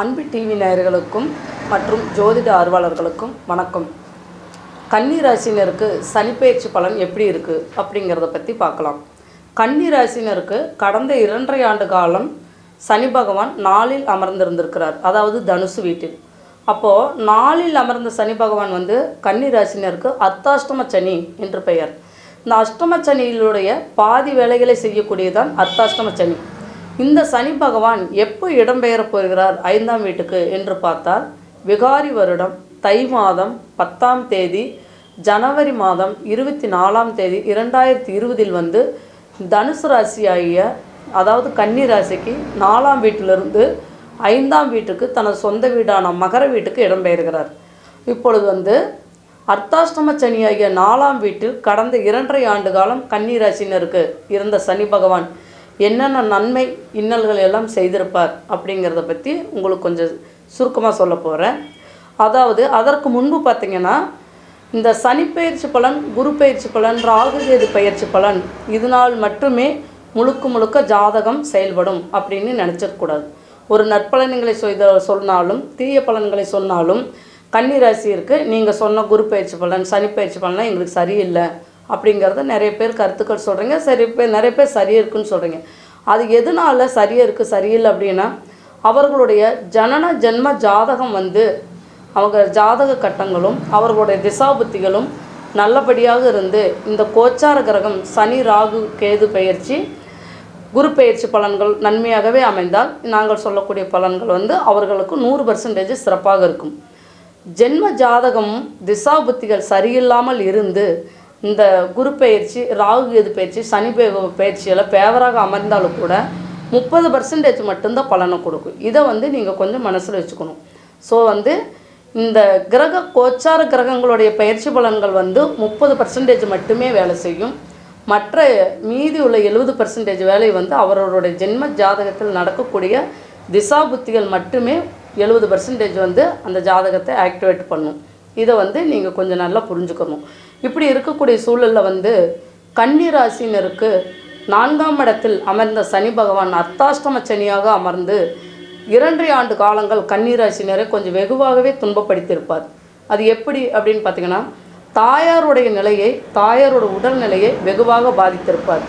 அன்பு டிவி நேயர்களுக்கும் மற்றும் ஜோதிட ஆர்வலர்களுக்கும் வணக்கம். கன்னி ராசினருக்கு சனிப்பெயர்ச்சி பலன் எப்படி இருக்குது அப்படிங்கிறத பற்றி பார்க்கலாம். கன்னி ராசினருக்கு கடந்த இரண்டரை ஆண்டு காலம் சனி பகவான் நாளில் அமர்ந்திருந்திருக்கிறார் அதாவது தனுசு வீட்டில். அப்போது நாளில் அமர்ந்த சனி பகவான் வந்து கன்னி ராசினருக்கு அர்த்தாஷ்டம சனி என்று பெயர். இந்த அஷ்டம சனியிலுடைய பாதி வேலைகளை செய்யக்கூடியதான் அர்த்தாஷ்டம சனி. இந்த சனி பகவான் எப்போ இடம்பெயரப் போகிறார் ஐந்தாம் வீட்டுக்கு என்று பார்த்தால் விகாரி வருடம் தை மாதம் பத்தாம் தேதி ஜனவரி மாதம் இருபத்தி நாலாம் தேதி இரண்டாயிரத்தி இருபதில் வந்து தனுசு ராசி ஆகிய அதாவது கன்னி ராசிக்கு நாலாம் வீட்டிலிருந்து ஐந்தாம் வீட்டுக்கு தனது சொந்த வீடான மகர வீட்டுக்கு இடம்பெயர்கிறார். இப்பொழுது வந்து அர்த்தாஷ்டம சனியாகிய நாலாம் வீட்டில் கடந்த இரண்டரை ஆண்டு காலம் கன்னி ராசினருக்கு இருந்த சனி பகவான் என்னென்ன நன்மை இன்னல்கள் எல்லாம் செய்திருப்பார் அப்படிங்கிறத பற்றி உங்களுக்கு கொஞ்சம் சுருக்கமாக சொல்ல போகிறேன் அதாவது அதற்கு முன்பு பார்த்திங்கன்னா இந்த சனி பயிற்சி பலன் குரு பயிற்சி பலன் ராகுகேது பயிற்சி பலன் இதனால் மட்டுமே முழுக்க முழுக்க ஜாதகம் செயல்படும் அப்படின்னு நினச்சிடக்கூடாது ஒரு நற்பலன்களை செய்த சொன்னாலும் தீய பலன்களை சொன்னாலும் கன்னி ராசியிற்கு நீங்கள் சொன்ன குரு பயிற்சி பலன் சனி பயிற்சி பலன்லாம் எங்களுக்கு சரியில்லை. அப்படிங்கிறத நிறைய பேர் கருத்துக்கள் சொல்கிறீங்க சரி பேர் நிறைய பேர் சரியாக இருக்குன்னு சொல்கிறீங்க அது எதனால சரியாக இருக்குது சரியில்லை அப்படின்னா அவர்களுடைய ஜனன ஜென்ம ஜாதகம் வந்து அவங்க ஜாதக கட்டங்களும் அவர்களுடைய திசாபுத்திகளும் நல்லபடியாக இருந்து இந்த கோச்சார கிரகம் சனி ராகு கேது பயிற்சி குரு பயிற்சி பலன்கள் நன்மையாகவே அமைந்தால் நாங்கள் சொல்லக்கூடிய பலன்கள் வந்து அவர்களுக்கு நூறு பர்சன்டேஜ் சிறப்பாக இருக்கும். ஜென்ம ஜாதகம் திசாபுத்திகள் சரியில்லாமல் இருந்து இந்த குரு பயிற்சி ராகு கேது பயிற்சி சனி பெய- பயிற்சியெல்லாம் பேவராக அமர்ந்தாலும் கூட முப்பது பர்சன்டேஜ் மட்டும்தான் பலனை கொடுக்கும். இதை வந்து நீங்கள் கொஞ்சம் மனசில் வச்சுக்கணும். ஸோ வந்து இந்த கிரக கோச்சார கிரகங்களுடைய பயிற்சி பலன்கள் வந்து முப்பது பர்சன்டேஜ் மட்டுமே வேலை செய்யும். மற்ற மீதி உள்ள எழுபது பர்சன்டேஜ் வேலை வந்து அவரவருடைய ஜென்ம ஜாதகத்தில் நடக்கக்கூடிய திசா புத்திகள் மட்டுமே எழுபது பர்சன்டேஜ் வந்து அந்த ஜாதகத்தை ஆக்டிவேட் பண்ணும். இதை வந்து நீங்கள் கொஞ்சம் நல்லா புரிஞ்சுக்கணும். இப்படி இருக்கக்கூடிய சூழலில் வந்து கன்னிராசினருக்கு நான்காம் இடத்தில் அமர்ந்த சனி பகவான் அர்த்தாஷ்டம சனியாக அமர்ந்து இரண்டரை ஆண்டு காலங்கள் கன்னிராசினரை கொஞ்சம் வெகுவாகவே துன்பப்படுத்தியிருப்பார். அது எப்படி அப்படின்னு பார்த்தீங்கன்னா தாயாருடைய நிலையை தாயாரோட உடல்நிலையை வெகுவாக பாதித்திருப்பார்.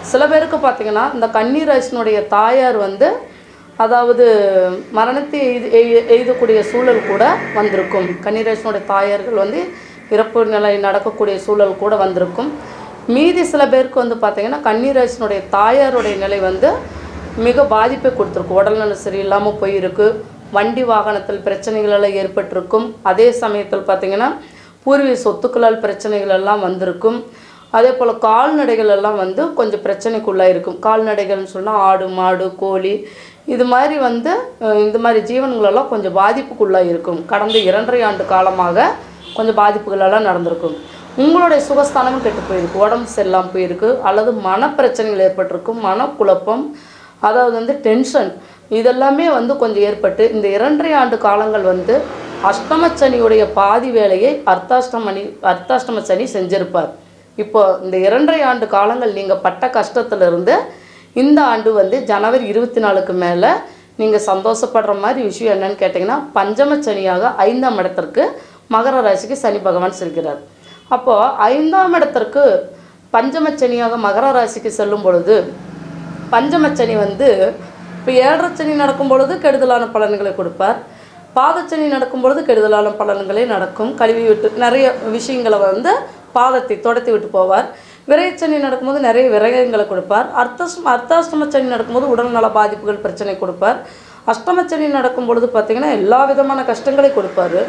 சில பேருக்கு பார்த்தீங்கன்னா இந்த கன்னிராசினுடைய தாயார் வந்து அதாவது மரணத்தை எய்து எய்- எய்தக்கூடிய சூழல் கூட வந்திருக்கும். கன்னிராசினுடைய தாயார்கள் வந்து இறப்பு நிலை நடக்கக்கூடிய சூழல் கூட வந்திருக்கும். மீதி சில பேருக்கு வந்து பார்த்திங்கன்னா கன்னிராசினுடைய தாயாருடைய நிலை வந்து மிக பாதிப்பை கொடுத்துருக்கும் உடல்நலம் சரியில்லாமல் போயிருக்கு. வண்டி வாகனத்தில் பிரச்சனைகள் எல்லாம் ஏற்பட்டிருக்கும். அதே சமயத்தில் பார்த்திங்கன்னா பூர்வீக சொத்துக்களால் பிரச்சனைகள் எல்லாம் வந்திருக்கும். அதே போல் கால்நடைகள் எல்லாம் வந்து கொஞ்சம் பிரச்சனைக்குள்ளாக இருக்கும் கால்நடைகள்னு சொன்னால் ஆடு மாடு கோழி இது மாதிரி வந்து இந்த மாதிரி ஜீவன்களெல்லாம் கொஞ்சம் பாதிப்புக்குள்ளாக இருக்கும் கடந்த இரண்டரை ஆண்டு காலமாக கொஞ்சம் பாதிப்புகளெல்லாம் நடந்திருக்கும். உங்களுடைய சுகஸ்தானமும் கெட்டு போயிருக்கு. உடம்பு சரியில்லாமல் போயிருக்கு. அல்லது மனப்பிரச்சனைகள் ஏற்பட்டிருக்கும். மனக்குழப்பம் அதாவது வந்து டென்ஷன் இதெல்லாமே வந்து கொஞ்சம் ஏற்பட்டு இந்த இரண்டரை ஆண்டு காலங்கள் வந்து அஷ்டம சனியுடைய பாதி வேலையை அர்த்தாஷ்டமணி அர்த்தாஷ்டம சனி செஞ்சிருப்பார். இப்போ இந்த இரண்டரை ஆண்டு காலங்கள் நீங்கள் பட்ட கஷ்டத்திலிருந்து இந்த ஆண்டு வந்து ஜனவரி இருபத்தி நாலுக்கு மேலே நீங்கள் சந்தோஷப்படுற மாதிரி விஷயம் என்னன்னு கேட்டிங்கன்னா பஞ்சம சனியாக ஐந்தாம் இடத்திற்கு மகர ராசிக்கு சனி பகவான் செல்கிறார். அப்போது ஐந்தாம் இடத்திற்கு பஞ்சமச்சனியாக மகர ராசிக்கு செல்லும் பொழுது பஞ்சமச்சனி வந்து இப்போ ஏழரை சனி நடக்கும் பொழுது கெடுதலான பலன்களை கொடுப்பார். பாதச்சனி நடக்கும் பொழுது கெடுதலான பலன்களே நடக்கும். கழுவி விட்டு நிறைய விஷயங்களை வந்து பாதத்தை தொடத்தி விட்டு போவார். விரயச்சனி நடக்கும்போது நிறைய விரயங்களை கொடுப்பார். அர்த்தம் அர்த்தாஷ்டம சனி நடக்கும்போது உடல்நல பாதிப்புகள் பிரச்சனை கொடுப்பார். அஷ்டமச்சனி நடக்கும் பொழுது பார்த்திங்கன்னா எல்லா விதமான கஷ்டங்களை கொடுப்பார்.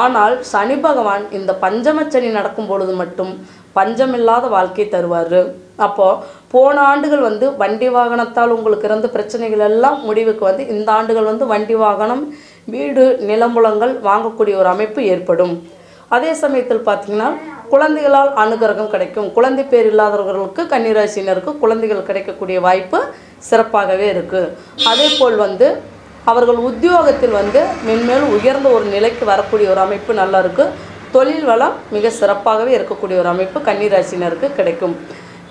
ஆனால் சனி பகவான் இந்த பஞ்சமச்சனி நடக்கும் பொழுது மட்டும் பஞ்சமில்லாத வாழ்க்கை தருவார். அப்போது போன ஆண்டுகள் வந்து வண்டி வாகனத்தால் உங்களுக்கு இருந்த பிரச்சனைகள் எல்லாம் முடிவுக்கு வந்து இந்த ஆண்டுகள் வந்து வண்டி வாகனம் வீடு நிலம்புலங்கள் வாங்கக்கூடிய ஒரு அமைப்பு ஏற்படும். அதே சமயத்தில் பார்த்தீங்கன்னா குழந்தைகளால் அனுகிரகம் கிடைக்கும். குழந்தை பேர் இல்லாதவர்களுக்கு கன்னிராசினருக்கு குழந்தைகள் கிடைக்கக்கூடிய வாய்ப்பு சிறப்பாகவே இருக்குது அதே போல் வந்து அவர்கள் உத்தியோகத்தில் வந்து மென்மேலும் உயர்ந்த ஒரு நிலைக்கு வரக்கூடிய ஒரு அமைப்பு நல்லா இருக்குது தொழில் வளம் மிக சிறப்பாகவே இருக்கக்கூடிய ஒரு அமைப்பு கன்னிராசினருக்கு கிடைக்கும்.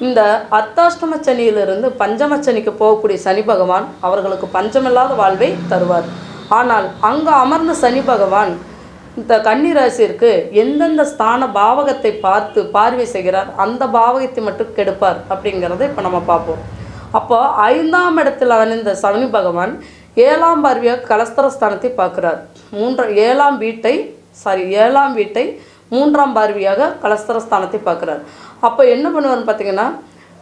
இந்த அர்த்தாஷ்டம சனியிலிருந்து பஞ்சம சனிக்கு போகக்கூடிய சனி பகவான் அவர்களுக்கு பஞ்சமில்லாத வாழ்வை தருவார். ஆனால் அங்கே அமர்ந்த சனி பகவான் இந்த கன்னிராசிற்கு எந்தெந்த ஸ்தான பாவகத்தை பார்த்து பார்வை செய்கிறார் அந்த பாவகத்தை மட்டும் கெடுப்பார் அப்படிங்கிறத இப்போ நம்ம பார்ப்போம். அப்போ ஐந்தாம் இடத்தில் அணிந்த சனி பகவான் ஏழாம் பார்வையாக கலஸ்தரஸ்தானத்தை பார்க்குறார். மூன்றாம் ஏழாம் வீட்டை சாரி ஏழாம் வீட்டை மூன்றாம் பார்வையாக கலஸ்தரஸ்தானத்தை பார்க்குறார். அப்போ என்ன பண்ணுவார்னு பார்த்தீங்கன்னா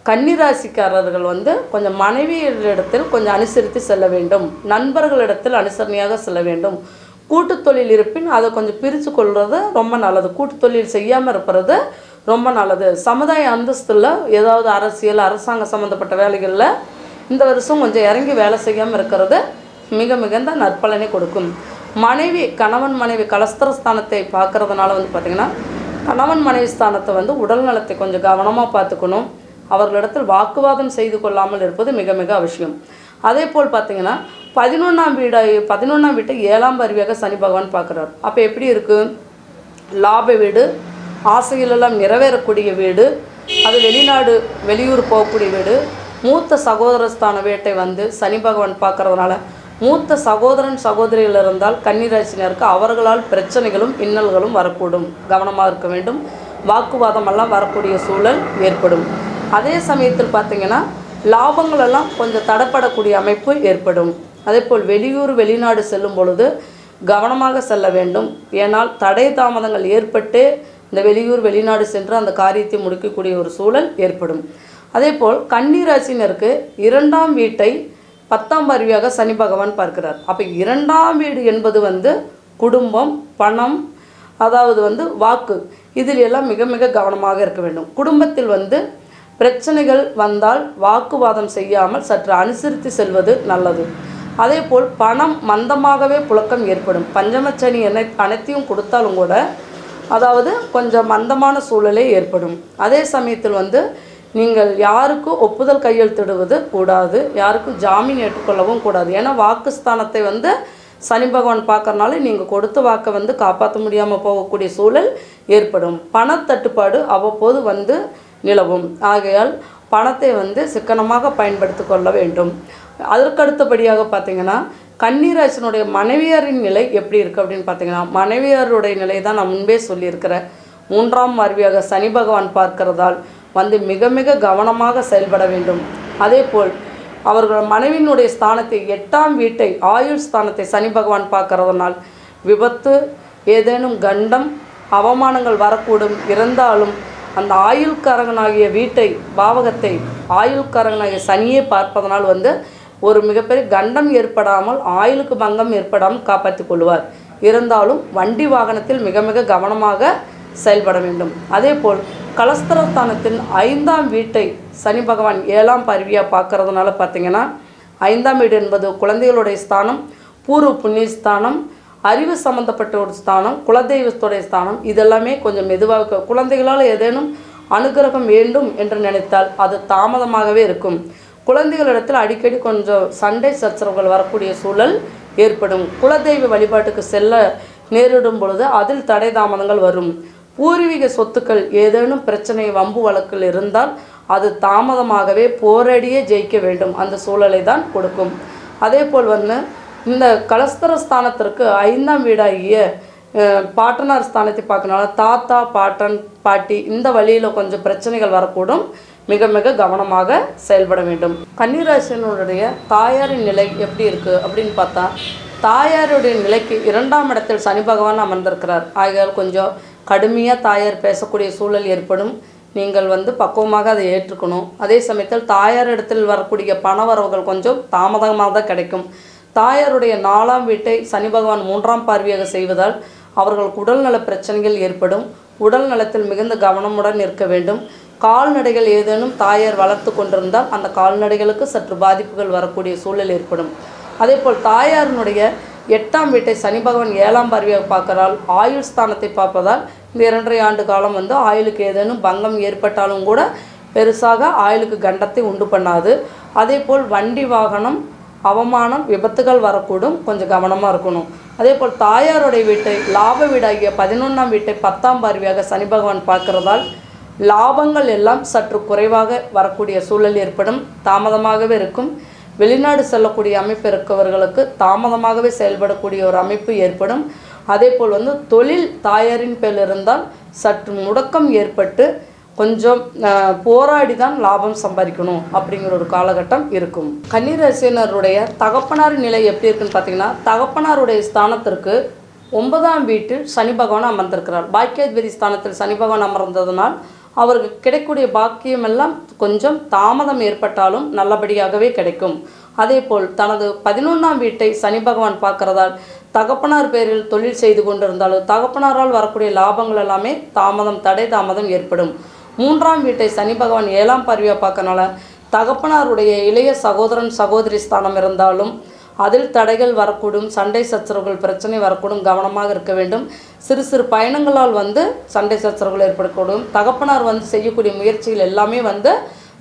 கன்னிராசிக்காரர்கள் வந்து கொஞ்சம் மனைவியரிடத்தில் கொஞ்சம் அனுசரித்து செல்ல வேண்டும். நண்பர்களிடத்தில் அனுசரணையாக செல்ல வேண்டும். கூட்டு தொழில் இருப்பின் அதை கொஞ்சம் பிரித்து கொள்வது ரொம்ப நல்லது. கூட்டு தொழில் செய்யாமல் இருப்பது ரொம்ப நல்லது. சமுதாய அந்தஸ்தில் ஏதாவது அரசியல் அரசாங்க சம்மந்தப்பட்ட வேலைகளில் இந்த வருஷம் கொஞ்சம் இறங்கி வேலை செய்யாமல் இருக்கிறது மிக மிகுந்த நற்பலனை கொடுக்கும். மனைவி கணவன் மனைவி கலஸ்தர ஸ்தானத்தை பார்க்கறதுனால வந்து பார்த்திங்கன்னா கணவன் மனைவி ஸ்தானத்தை வந்து உடல் நலத்தை கொஞ்சம் கவனமாக பார்த்துக்கணும். அவர்களிடத்தில் வாக்குவாதம் செய்து கொள்ளாமல் இருப்பது மிக மிக அவசியம். அதே போல் பார்த்தீங்கன்னா பதினொன்றாம் வீடை பதினொன்றாம் வீட்டை ஏழாம் அருவியாக சனி பகவான் பார்க்குறார். அப்போ எப்படி இருக்குது லாப வீடு ஆசைகளெல்லாம் நிறைவேறக்கூடிய வீடு அது வெளிநாடு வெளியூர் போகக்கூடிய வீடு மூத்த சகோதரஸ்தான வீட்டை வந்து சனி பகவான் பார்க்கறதுனால மூத்த சகோதரன் சகோதரிகள் இருந்தால் கன்னிராசினருக்கு அவர்களால் பிரச்சனைகளும் இன்னல்களும் வரக்கூடும். கவனமாக இருக்க வேண்டும். வாக்குவாதம் எல்லாம் வரக்கூடிய சூழல் ஏற்படும். அதே சமயத்தில் பார்த்தீங்கன்னா லாபங்களெல்லாம் கொஞ்சம் தடப்படக்கூடிய அமைப்பு ஏற்படும். அதேபோல் வெளியூர் வெளிநாடு செல்லும் பொழுது கவனமாக செல்ல வேண்டும். ஏனால் தடை தாமதங்கள் ஏற்பட்டு இந்த வெளியூர் வெளிநாடு சென்று அந்த காரியத்தை முடிக்கக்கூடிய ஒரு சூழல் ஏற்படும். அதேபோல் கன்னிராசினருக்கு இரண்டாம் வீட்டை பத்தாம் அருவியாக சனி பகவான் பார்க்கிறார். அப்போ இரண்டாம் வீடு என்பது வந்து குடும்பம் பணம் அதாவது வந்து வாக்கு. இதில் எல்லாம் மிக மிக கவனமாக இருக்க வேண்டும். குடும்பத்தில் வந்து பிரச்சனைகள் வந்தால் வாக்குவாதம் செய்யாமல் சற்று அனுசரித்து செல்வது நல்லது. அதேபோல் பணம் மந்தமாகவே புழக்கம் ஏற்படும். பஞ்சமச்சனி என்னை அனைத்தையும் கொடுத்தாலும் கூட அதாவது கொஞ்சம் மந்தமான சூழலே ஏற்படும். அதே சமயத்தில் வந்து நீங்கள் யாருக்கும் ஒப்புதல் கையெழுத்திடுவது கூடாது யாருக்கும் ஜாமீன் ஏற்றுக்கொள்ளவும் கூடாது. ஏன்னா வாக்குஸ்தானத்தை வந்து சனி பகவான் பார்க்கறனால நீங்கள் கொடுத்த வாக்கை வந்து காப்பாற்ற முடியாமல் போகக்கூடிய சூழல் ஏற்படும். பணத்தட்டுப்பாடு அவ்வப்போது வந்து நிலவும். ஆகையால் பணத்தை வந்து சிக்கனமாக பயன்படுத்தி கொள்ள வேண்டும். அதற்கடுத்தபடியாக பார்த்தீங்கன்னா கன்னிராசனுடைய மனைவியாரின் நிலை எப்படி இருக்குது அப்படின்னு பார்த்தீங்கன்னா மனைவியாருடைய நிலை தான் நான் முன்பே சொல்லியிருக்கிறேன். மூன்றாம் மருவியாக சனி பகவான் பார்க்கிறதால் வந்து மிக மிக கவனமாக செயல்பட வேண்டும். அதேபோல் அவர்கள் மனைவியினுடைய ஸ்தானத்தை எட்டாம் வீட்டை ஆயுள் ஸ்தானத்தை சனி பகவான் பார்க்கறதுனால் விபத்து ஏதேனும் கண்டம் அவமானங்கள் வரக்கூடும். இருந்தாலும் அந்த ஆயுள்காரகனாகிய வீட்டை பாவகத்தை ஆயுள்காரகனாகிய சனியை பார்ப்பதனால் வந்து ஒரு மிகப்பெரிய கண்டம் ஏற்படாமல் ஆயுளுக்கு பங்கம் ஏற்படாமல் காப்பாற்றிக் கொள்வார். இருந்தாலும் வண்டி வாகனத்தில் மிக மிக கவனமாக செயல்பட வேண்டும். அதேபோல் கலஸ்தரஸ்தானத்தின் ஐந்தாம் வீட்டை சனி பகவான் ஏழாம் பருவியாக பார்க்கறதுனால பார்த்தீங்கன்னா ஐந்தாம் வீடு என்பது குழந்தைகளுடைய ஸ்தானம் பூர்வ புண்ணிய ஸ்தானம் அறிவு சம்மந்தப்பட்ட ஒரு ஸ்தானம் குலதெய்வத்துடைய ஸ்தானம் இதெல்லாமே கொஞ்சம் மெதுவாக குழந்தைகளால் ஏதேனும் அனுகிரகம் வேண்டும் என்று நினைத்தால் அது தாமதமாகவே இருக்கும். குழந்தைகளிடத்தில் அடிக்கடி கொஞ்சம் சண்டை சச்சரவுகள் வரக்கூடிய சூழல் ஏற்படும். குலதெய்வ வழிபாட்டுக்கு செல்ல நேரிடும் பொழுது அதில் தடை தாமதங்கள் வரும். பூர்வீக சொத்துக்கள் ஏதேனும் பிரச்சனை வம்பு வழக்கில் இருந்தால் அது தாமதமாகவே போராடியே ஜெயிக்க வேண்டும். அந்த சூழலை தான் கொடுக்கும். அதே போல் வந்து இந்த கலஸ்தர ஸ்தானத்திற்கு ஐந்தாம் வீடாகிய பாட்டனார் ஸ்தானத்தை பார்க்கறனால தாத்தா பாட்டன் பாட்டி இந்த வழியில் கொஞ்சம் பிரச்சனைகள் வரக்கூடும். மிக மிக கவனமாக செயல்பட வேண்டும். கன்னிராசனுடைய தாயாரின் நிலை எப்படி இருக்குது அப்படின்னு பார்த்தா தாயாருடைய நிலைக்கு இரண்டாம் இடத்தில் சனி பகவான் அமர்ந்திருக்கிறார். ஆகையால் கொஞ்சம் கடுமையாக தாயார் பேசக்கூடிய சூழல் ஏற்படும். நீங்கள் வந்து பக்குவமாக அதை ஏற்றுக்கணும். அதே சமயத்தில் தாயார் இடத்தில் வரக்கூடிய பண வரவுகள் கொஞ்சம் தாமதமாக தான் கிடைக்கும். தாயாருடைய நாலாம் வீட்டை சனி பகவான் மூன்றாம் பார்வையாக செய்வதால் அவர்களுக்கு உடல்நல பிரச்சனைகள் ஏற்படும். உடல் நலத்தில் மிகுந்த கவனமுடன் இருக்க வேண்டும். கால்நடைகள் ஏதேனும் தாயார் வளர்த்து கொண்டிருந்தால் அந்த கால்நடைகளுக்கு சற்று பாதிப்புகள் வரக்கூடிய சூழல் ஏற்படும். அதேபோல் தாயாரினுடைய எட்டாம் வீட்டை சனி பகவான் ஏழாம் பார்வையாக பார்க்கறால் ஆயுள் ஸ்தானத்தை பார்ப்பதால் இந்த இரண்டரை ஆண்டு காலம் வந்து ஆயுளுக்கு ஏதேனும் பங்கம் ஏற்பட்டாலும் கூட பெருசாக ஆயுளுக்கு கண்டத்தை உண்டு பண்ணாது. அதே போல் வண்டி வாகனம் அவமானம் விபத்துகள் வரக்கூடும். கொஞ்சம் கவனமாக இருக்கணும். அதே போல் தாயாருடைய வீட்டை லாப வீடாகிய பதினொன்றாம் வீட்டை பத்தாம் பார்வையாக சனி பகவான் பார்க்கிறதால் லாபங்கள் எல்லாம் சற்று குறைவாக வரக்கூடிய சூழல் ஏற்படும். தாமதமாகவே இருக்கும். வெளிநாடு செல்லக்கூடிய அமைப்பு இருக்கவர்களுக்கு தாமதமாகவே செயல்படக்கூடிய ஒரு அமைப்பு ஏற்படும். அதேபோல் வந்து தொழில் தாயாரின் பேர் இருந்தால் சற்று முடக்கம் ஏற்பட்டு கொஞ்சம் போராடி தான் லாபம் சம்பாதிக்கணும் அப்படிங்கிற ஒரு காலகட்டம் இருக்கும். கன்னிராசினருடைய தகப்பனார் நிலை எப்படி இருக்குன்னு பார்த்தீங்கன்னா தகப்பனாருடைய ஸ்தானத்திற்கு ஒன்பதாம் வீட்டில் சனி பகவான் அமர்ந்திருக்கிறார். பாக்கியாதிபதி ஸ்தானத்தில் சனி பகவான் அமர்ந்ததனால் அவருக்கு கிடைக்கக்கூடிய பாக்கியம் எல்லாம் கொஞ்சம் தாமதம் ஏற்பட்டாலும் நல்லபடியாகவே கிடைக்கும். அதேபோல் தனது பதினொன்றாம் வீட்டை சனி பகவான் பார்க்கறதால் தகப்பனார் பேரில் தொழில் செய்து கொண்டிருந்தாலும் தகப்பனாரால் வரக்கூடிய லாபங்கள் எல்லாமே தாமதம் தடை தாமதம் ஏற்படும். மூன்றாம் வீட்டை சனி பகவான் ஏழாம் பார்வையாக பார்க்கறனால தகப்பனாருடைய இளைய சகோதரன் சகோதரி ஸ்தானம் இருந்தாலும் அதில் தடைகள் வரக்கூடும் சண்டை சச்சரவுகள் பிரச்சனை வரக்கூடும் கவனமாக இருக்க வேண்டும். சிறு சிறு பயணங்களால் வந்து சண்டை சச்சரவுகள் ஏற்படக்கூடும். தகப்பனார் வந்து செய்யக்கூடிய முயற்சிகள் எல்லாமே வந்து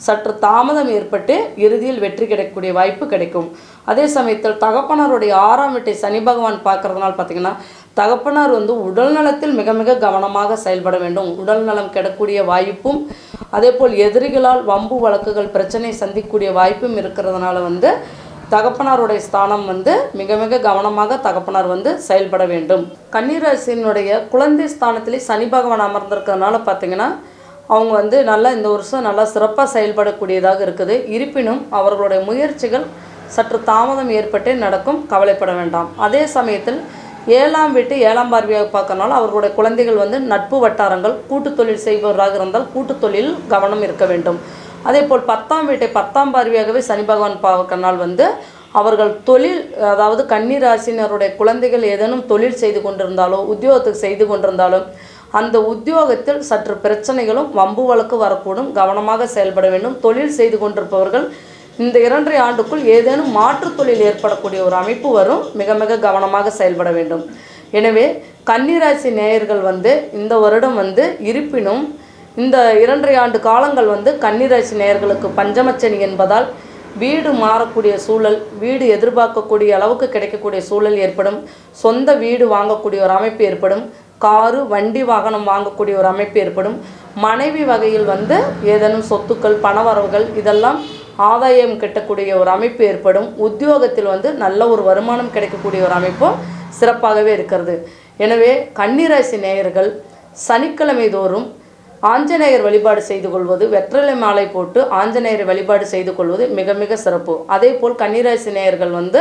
சற்று தாமதம் ஏற்பட்டு இறுதியில் வெற்றி கிடைக்கக்கூடிய வாய்ப்பு கிடைக்கும். அதே சமயத்தில் தகப்பனாருடைய ஆறாம் வீட்டை சனி பகவான் பார்க்கறதுனால பார்த்தீங்கன்னா தகப்பனார் வந்து உடல் நலத்தில் மிக மிக கவனமாக செயல்பட வேண்டும். உடல் நலம் கெடக்கூடிய வாய்ப்பும் அதேபோல் எதிரிகளால் வம்பு வழக்குகள் பிரச்சனை சந்திக்கக்கூடிய வாய்ப்பும் இருக்கிறதுனால வந்து தகப்பனாருடைய ஸ்தானம் வந்து மிக மிக கவனமாக தகப்பனார் வந்து செயல்பட வேண்டும். கன்னிராசினுடைய குழந்தை ஸ்தானத்திலே சனி பகவான் அமர்ந்திருக்கிறதுனால பார்த்தீங்கன்னா அவங்க வந்து நல்லா இந்த வருஷம் நல்லா சிறப்பாக செயல்படக்கூடியதாக இருக்குது. இருப்பினும் அவர்களுடைய முயற்சிகள் சற்று தாமதம் ஏற்பட்டே நடக்கும். கவலைப்பட வேண்டாம். அதே சமயத்தில் ஏழாம் வீட்டு ஏழாம் பார்வையாக பார்க்கறனால அவர்களுடைய குழந்தைகள் வந்து நட்பு வட்டாரங்கள் கூட்டு தொழில் செய்பவராக இருந்தால் கூட்டு தொழில் கவனம் இருக்க வேண்டும். அதே போல் பத்தாம் வீட்டை பத்தாம் பார்வையாகவே சனி பகவான் பார்க்கனால் வந்து அவர்கள் தொழில் அதாவது கன்னிராசினருடைய குழந்தைகள் ஏதேனும் தொழில் செய்து கொண்டிருந்தாலோ உத்தியோகத்துக்கு செய்து கொண்டிருந்தாலோ அந்த உத்தியோகத்தில் சற்று பிரச்சனைகளும் வம்பு வழக்கு வரக்கூடும் கவனமாக செயல்பட வேண்டும். தொழில் செய்து கொண்டிருப்பவர்கள் இந்த இரண்டரை ஆண்டுக்குள் ஏதேனும் மாற்றுத் தொழில் ஏற்படக்கூடிய ஒரு அமைப்பு வரும். மிக மிக கவனமாக செயல்பட வேண்டும். எனவே கன்னிராசி நேயர்கள் வந்து இந்த வருடம் வந்து இருப்பினும் இந்த இரண்டரை ஆண்டு காலங்கள் வந்து கன்னிராசி நேயர்களுக்கு பஞ்சமச்சனி என்பதால் வீடு மாறக்கூடிய சூழல் வீடு எதிர்பார்க்கக்கூடிய அளவுக்கு கிடைக்கக்கூடிய சூழல் ஏற்படும். சொந்த வீடு வாங்கக்கூடிய ஒரு அமைப்பு ஏற்படும். காரு வண்டி வாகனம் வாங்கக்கூடிய ஒரு அமைப்பு ஏற்படும். மனைவி வகையில் வந்து ஏதேனும் சொத்துக்கள் பணவரவுகள் இதெல்லாம் ஆதாயம் கிட்டக்கூடிய ஒரு அமைப்பு ஏற்படும். உத்தியோகத்தில் வந்து நல்ல ஒரு வருமானம் கிடைக்கக்கூடிய ஒரு அமைப்பும் சிறப்பாகவே இருக்கிறது. எனவே கன்னிராசி நேயர்கள் சனிக்கிழமை தோறும் ஆஞ்சநேயர் வழிபாடு செய்து கொள்வது வெற்றிலை மாலை போட்டு ஆஞ்சநேயர் வழிபாடு செய்து கொள்வது மிக மிக சிறப்பு. அதே போல் கன்னிராசி நேயர்கள் வந்து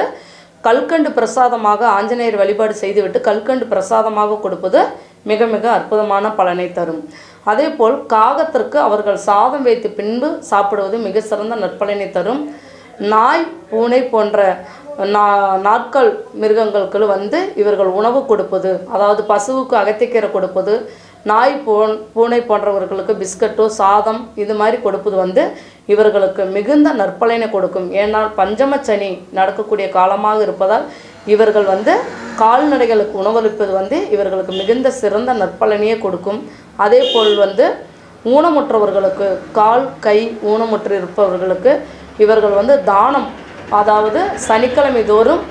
கல்கண்டு பிரசாதமாக ஆஞ்சநேயர் வழிபாடு செய்துவிட்டு கல்கண்டு பிரசாதமாக கொடுப்பது மிக மிக அற்புதமான பலனை தரும். அதே போல் காகத்திற்கு அவர்கள் சாதம் வைத்து பின்பு சாப்பிடுவது மிக சிறந்த நற்பலனை தரும். நாய் பூனை போன்ற நா நாட்கள் மிருகங்களுக்கு வந்து இவர்கள் உணவு கொடுப்பது அதாவது பசுவுக்கு அகத்திக்கீரை கொடுப்பது நாய் போன் பூனை போன்றவர்களுக்கு பிஸ்கட்டோ சாதம் இது மாதிரி கொடுப்பது வந்து இவர்களுக்கு மிகுந்த நற்பலனை கொடுக்கும். ஏன்னால் பஞ்சமச்சனி நடக்கக்கூடிய காலமாக இருப்பதால் இவர்கள் வந்து கால்நடைகளுக்கு உணவளிப்பது வந்து இவர்களுக்கு மிகுந்த சிறந்த நற்பலனையே கொடுக்கும். அதே போல் வந்து ஊனமுற்றவர்களுக்கு கால் கை ஊனமுற்று இருப்பவர்களுக்கு இவர்கள் வந்து தானம் அதாவது சனிக்கிழமை தோறும்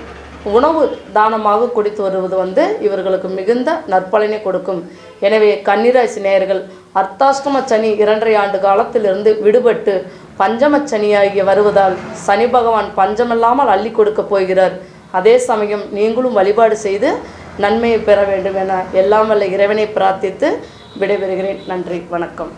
உணவு தானமாக குடித்து வருவது வந்து இவர்களுக்கு மிகுந்த நற்பலனை கொடுக்கும். எனவே கன்னிராசி நேயர்கள் அர்த்தாஷ்டம சனி இரண்டரை ஆண்டு காலத்திலிருந்து விடுபட்டு பஞ்சம சனியாகி வருவதால் சனி பகவான் பஞ்சமில்லாமல் அள்ளி கொடுக்க போகிறார். அதே சமயம் நீங்களும் வழிபாடு செய்து நன்மையை பெற வேண்டும் என எல்லாம் வல்ல இறைவனை பிரார்த்தித்து விடைபெறுகிறேன். நன்றி வணக்கம்.